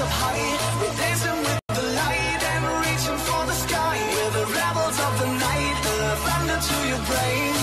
We're dancing with the light and reaching for the sky. We're the rebels of the night, the thunder to your brain.